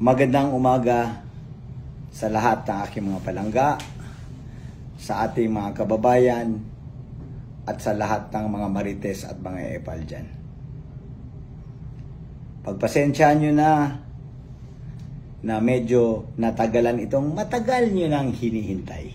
Magandang umaga sa lahat ng aking mga palangga, sa ating mga kababayan, at sa lahat ng mga marites at mga epal dyan. Pagpasensyaan nyo na na medyo natagalan itong matagal nyo nang hinihintay.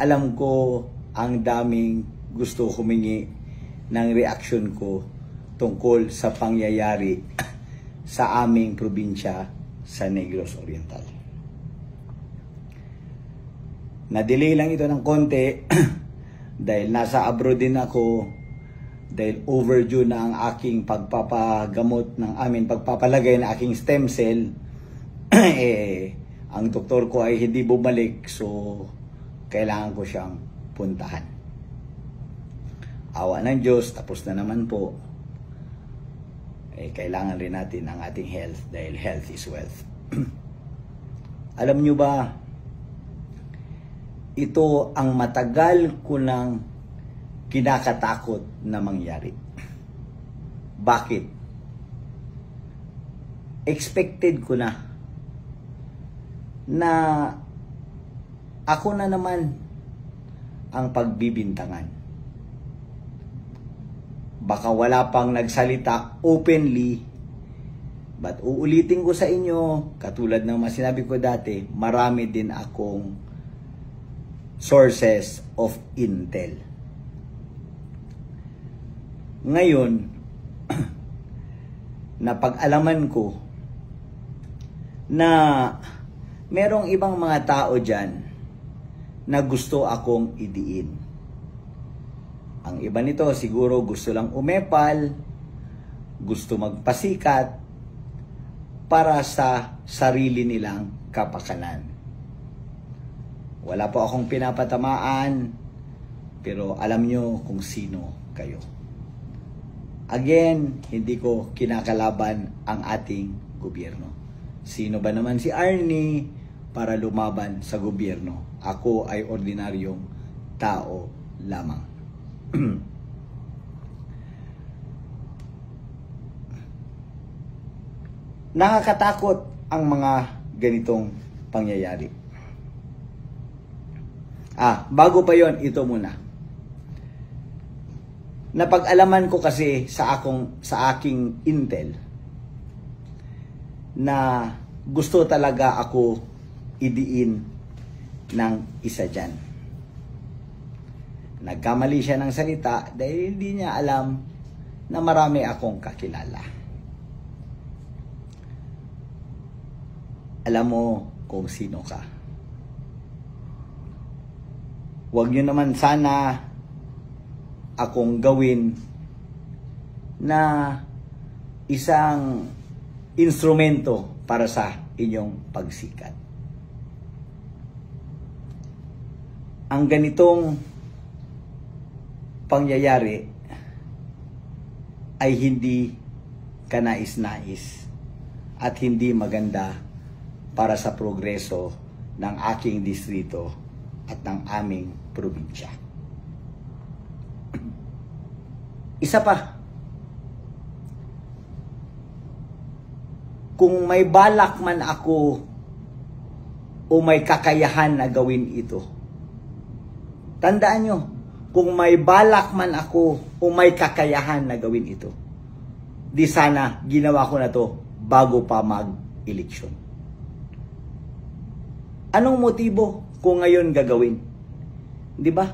Alam ko ang daming gusto humingi ng reaksyon ko tungkol sa pangyayari sa aming probinsya sa Negros Oriental. Na-delay lang ito ng konti dahil nasa abroad din ako dahil overdue na ang aking pagpapagamot ng amin pagpapalagay ng aking stem cell eh ang doktor ko ay hindi bumalik so kailangan ko siyang puntahan. Awa ng Diyos, tapos na naman po eh, kailangan rin natin ang ating health dahil health is wealth. Alam nyo ba, ito ang matagal ko nang kinakatakot na mangyari. Bakit? Expected ko na na ako na naman ang pagbibintangan baka wala pang nagsalita openly but uulitin ko sa inyo katulad ng mga sinabi ko dati marami din akong sources of intel ngayon na pag-alaman ko na merong ibang mga tao dyan na gusto akong idiin. Ang iba nito siguro gusto lang umepal, gusto magpasikat para sa sarili nilang kapakanan. Wala po akong pinapatamaan, pero alam nyo kung sino kayo. Again, hindi ko kinakalaban ang ating gobyerno. Sino ba naman si Arnie? para lumaban sa gobyerno. Ako ay ordinaryong tao lamang. Nakakatakot ang mga ganitong pangyayari. Ah, bago pa yon ito muna. Napag-alaman ko kasi sa akong sa aking intel na gusto talaga ako idiin ng isa dyan. Nagkamali siya ng salita dahil hindi niya alam na marami akong kakilala. Alam mo kung sino ka. Huwag niyo naman sana akong gawin na isang instrumento para sa inyong pagsikat. ang ganitong pangyayari ay hindi kanais-nais at hindi maganda para sa progreso ng aking distrito at ng aming probinsya. Isa pa, kung may balak man ako o may kakayahan na gawin ito, Tandaan nyo, kung may balak man ako o may kakayahan na gawin ito, di sana ginawa ko na to bago pa mag-eleksyon. Anong motibo kung ngayon gagawin? Di ba?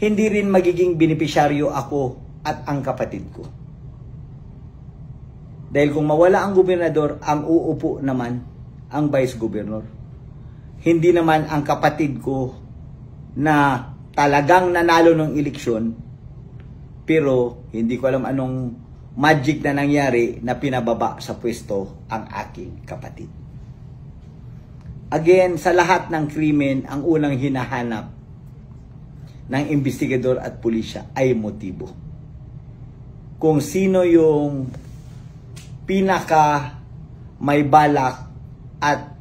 Hindi rin magiging benepisyaryo ako at ang kapatid ko. Dahil kung mawala ang gobernador, ang uupo naman ang vice governor. Hindi naman ang kapatid ko na talagang nanalo ng eleksyon pero hindi ko alam anong magic na nangyari na pinababa sa pwesto ang aking kapatid. Again, sa lahat ng krimen, ang unang hinahanap ng investigador at pulisya ay motibo. Kung sino yung pinaka may balak at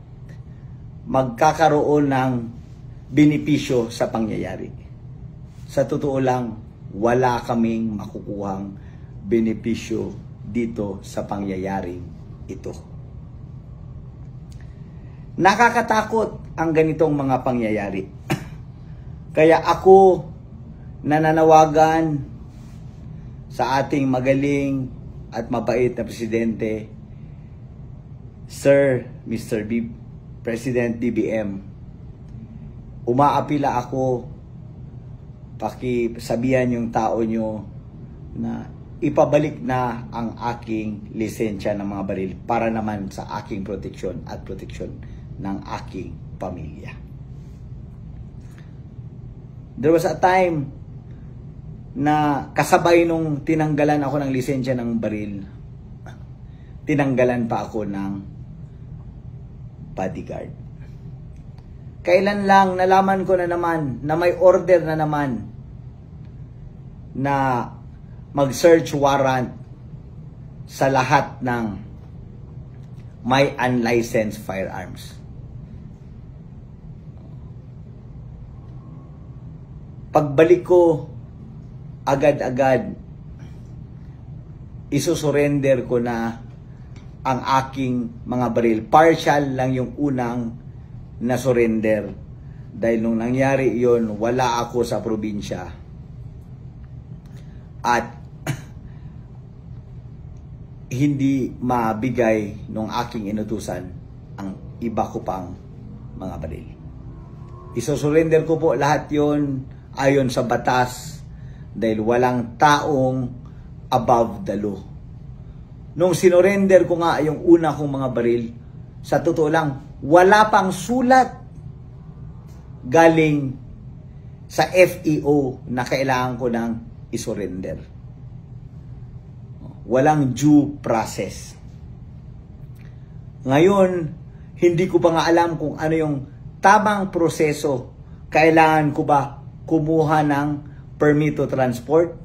magkakaroon ng benepisyo sa pangyayari. Sa totoo lang, wala kaming makukuhang benepisyo dito sa pangyayaring ito. Nakakatakot ang ganitong mga pangyayari. Kaya ako nananawagan sa ating magaling at mabait na presidente, Sir Mr. B, President BBM, umaapila ako pakisabihan yung tao nyo na ipabalik na ang aking lisensya ng mga baril para naman sa aking proteksyon at proteksyon ng aking pamilya. There was a time na kasabay nung tinanggalan ako ng lisensya ng baril, tinanggalan pa ako ng bodyguard. Kailan lang nalaman ko na naman na may order na naman na mag-search warrant sa lahat ng may unlicensed firearms. Pagbalik ko, agad-agad, isusurrender ko na ang aking mga baril. Partial lang yung unang na surrender. Dahil nung nangyari yon wala ako sa probinsya. At hindi mabigay nung aking inutusan ang iba ko pang mga baril. Isosurrender ko po lahat yon ayon sa batas dahil walang taong above the law. Nung sinorender ko nga yung una kong mga baril, sa totoo lang, wala pang sulat galing sa FEO na kailangan ko ng isurrender. Walang due process. Ngayon, hindi ko pa nga alam kung ano yung tamang proseso. Kailangan ko ba kumuha ng permit to transport?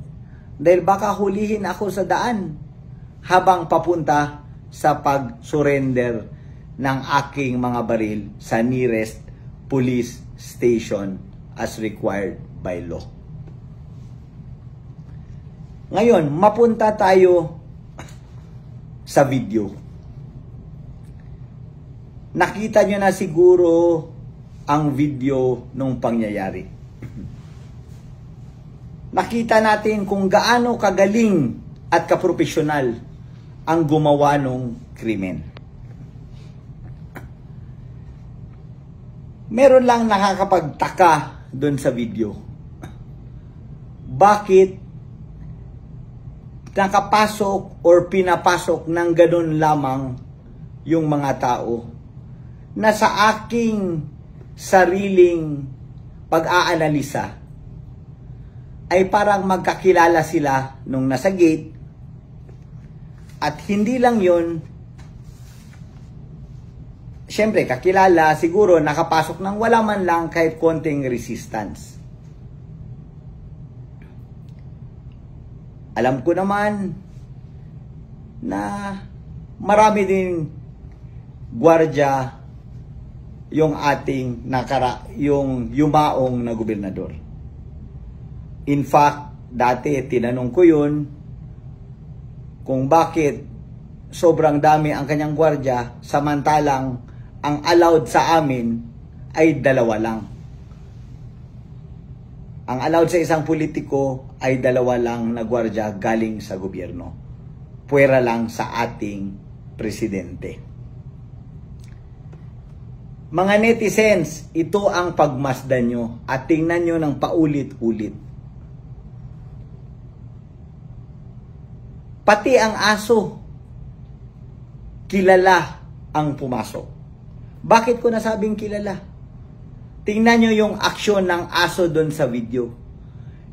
Dahil baka hulihin ako sa daan habang papunta sa pag-surrender ng aking mga baril sa nearest police station as required by law. Ngayon, mapunta tayo sa video. Nakita nyo na siguro ang video nung pangyayari. Nakita natin kung gaano kagaling at kaprofesyonal ang gumawa ng krimen. meron lang nakakapagtaka doon sa video. Bakit nakapasok or pinapasok ng ganun lamang yung mga tao na sa aking sariling pag-aanalisa ay parang magkakilala sila nung nasa gate at hindi lang yon syempre, kakilala, siguro nakapasok ng wala man lang kahit konting resistance. Alam ko naman na marami din gwardya yung ating nakara yung yumaong na gobernador. In fact, dati tinanong ko yun kung bakit sobrang dami ang kanyang gwardya samantalang ang allowed sa amin ay dalawa lang. Ang allowed sa isang politiko ay dalawa lang na gwardya galing sa gobyerno. Pwera lang sa ating presidente. Mga netizens, ito ang pagmasdan nyo at tingnan nyo ng paulit-ulit. Pati ang aso, kilala ang pumasok. Bakit ko nasabing kilala? Tingnan nyo yung aksyon ng aso doon sa video.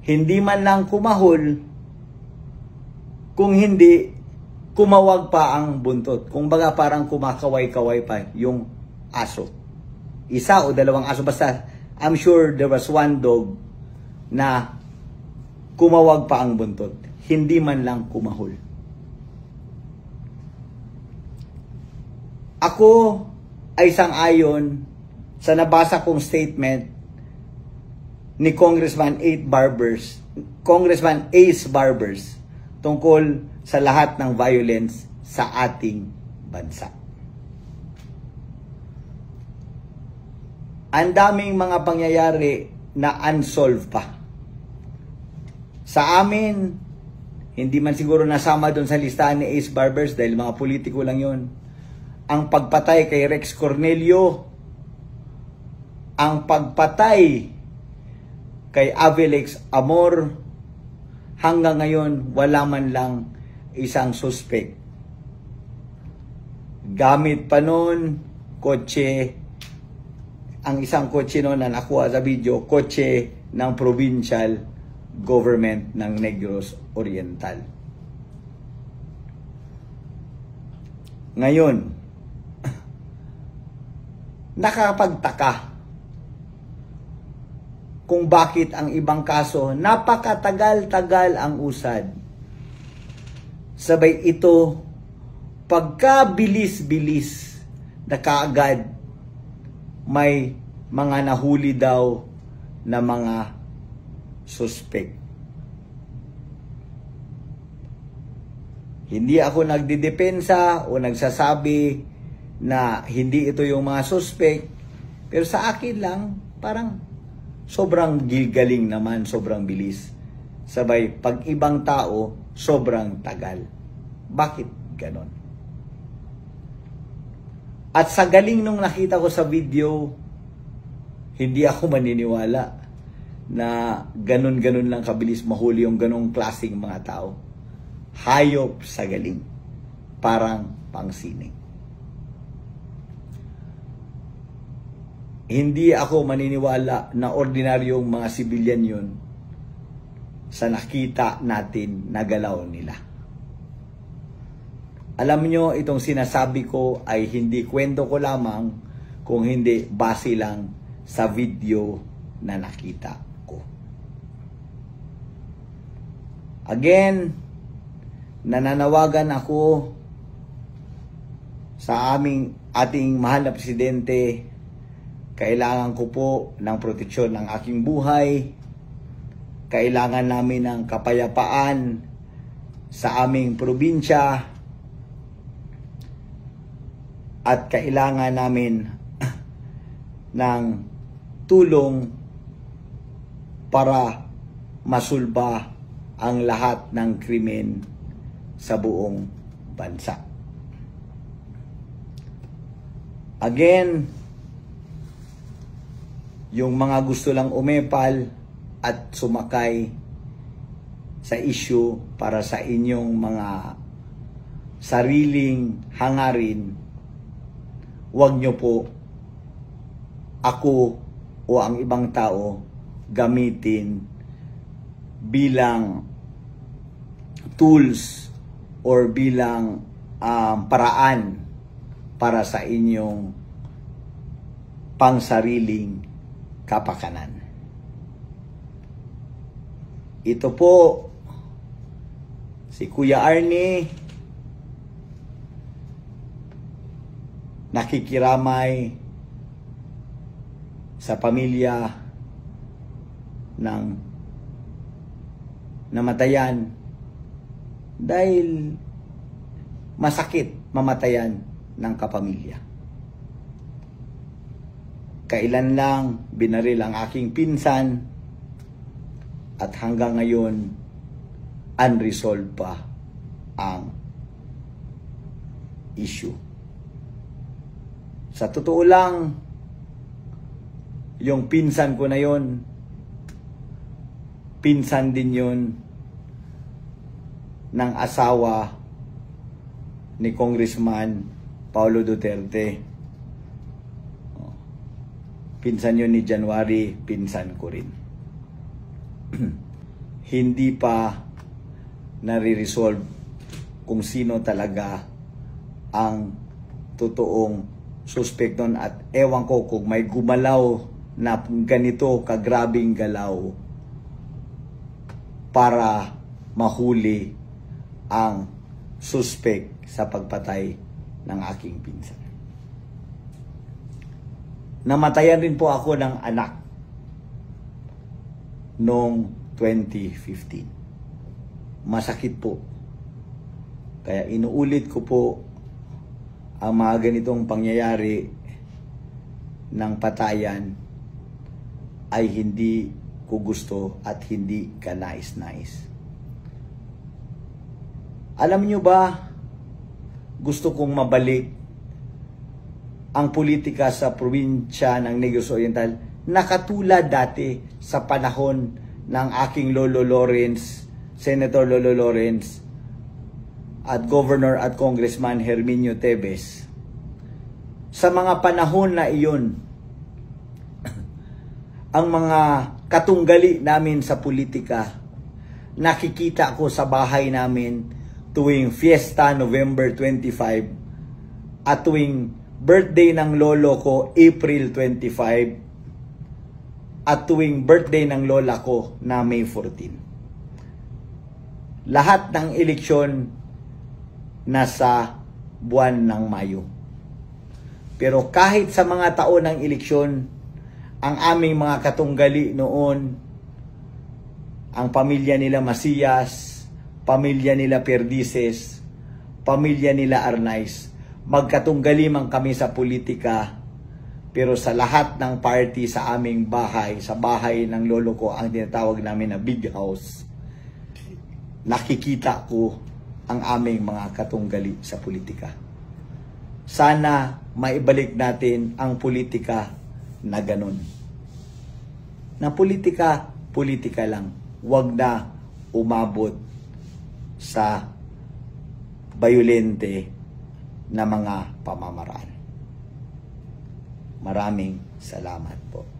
Hindi man lang kumahol, kung hindi, kumawag pa ang buntot. Kung baga parang kumakaway-kaway pa yung aso. Isa o dalawang aso. Basta, I'm sure there was one dog na kumawag pa ang buntot. Hindi man lang kumahol. Ako, ay sang-ayon sa nabasa kong statement ni Congressman Ace Barbers, Congressman Ace Barbers tungkol sa lahat ng violence sa ating bansa. ang daming mga pangyayari na unsolved pa. Sa amin, hindi man siguro nasama doon sa listahan ni Ace Barbers dahil mga politiko lang yon. Ang pagpatay kay Rex Cornelio, ang pagpatay kay Avilex Amor, hanggang ngayon wala man lang isang suspect. Gamit pa noon, kotse, ang isang kotse noon na nakuha sa video, kotse ng provincial government ng Negros Oriental. Ngayon, nakapagtaka kung bakit ang ibang kaso napakatagal-tagal ang usad. Sabay ito, pagka-bilis-bilis na kaagad may mga nahuli daw na mga suspect. Hindi ako nagdidepensa o nagsasabi na hindi ito yung mga suspect. Pero sa akin lang, parang sobrang gigaling naman, sobrang bilis. Sabay, pag ibang tao, sobrang tagal. Bakit ganon? At sa galing nung nakita ko sa video, hindi ako maniniwala na ganun-ganun lang kabilis mahuli yung ganong klaseng mga tao. Hayop sa galing. Parang pangsining. Hindi ako maniniwala na ordinaryong mga sibilyan yun sa nakita natin na galaw nila. Alam nyo, itong sinasabi ko ay hindi kwento ko lamang kung hindi base lang sa video na nakita ko. Again, nananawagan ako sa aming ating mahal na presidente, kailangan ko po ng proteksyon ng aking buhay, kailangan namin ng kapayapaan sa aming probinsya, at kailangan namin ng tulong para masulba ang lahat ng krimen sa buong bansa. Again, yung mga gusto lang umepal at sumakay sa issue para sa inyong mga sariling hangarin huwag nyo po ako o ang ibang tao gamitin bilang tools or bilang um, paraan para sa inyong pangsariling kapakanan. Ito po si Kuya Arnie nakikiramay sa pamilya ng namatayan dahil masakit mamatayan ng kapamilya. Kailan lang binaril ang aking pinsan at hanggang ngayon unresolved pa ang issue. Sa totoo lang, yung pinsan ko na yon, pinsan din yon ng asawa ni Congressman Paulo Duterte. Pinsan yun ni January, pinsan ko rin. Hindi pa nare-resolve kung sino talaga ang totoong suspect nun at ewan ko kung may gumalaw na ganito kagrabing galaw para mahuli ang suspect sa pagpatay ng aking pinsan. Namatayan rin po ako ng anak noong 2015. Masakit po. Kaya inuulit ko po ang mga ganitong pangyayari ng patayan ay hindi ko gusto at hindi ka nais-nais. Alam nyo ba, gusto kong mabalik ang politika sa probinsya ng Negros Oriental na katulad dati sa panahon ng aking Lolo Lawrence, Senator Lolo Lawrence, at Governor at Congressman Herminio Tevez. Sa mga panahon na iyon, ang mga katunggali namin sa politika, nakikita ko sa bahay namin tuwing Fiesta November 25 at tuwing birthday ng lolo ko April 25 at tuwing birthday ng lola ko na May 14. Lahat ng eleksyon nasa buwan ng Mayo. Pero kahit sa mga taon ng eleksyon, ang aming mga katunggali noon, ang pamilya nila Masiyas, pamilya nila Perdices, pamilya nila Arnaiz, magkatunggali man kami sa politika, pero sa lahat ng party sa aming bahay, sa bahay ng lolo ko, ang tinatawag namin na big house, nakikita ko ang aming mga katunggali sa politika. Sana maibalik natin ang politika na ganun. Na politika, politika lang. Huwag na umabot sa bayolente na mga pamamaraan. Maraming salamat po.